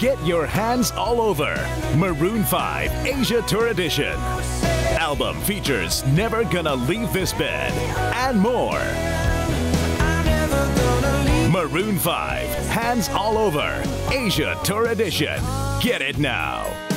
Get your hands all over Maroon 5 Asia Tour Edition. Album features Never Gonna Leave This Bed and more. Maroon 5 Hands All Over Asia Tour Edition. Get it now.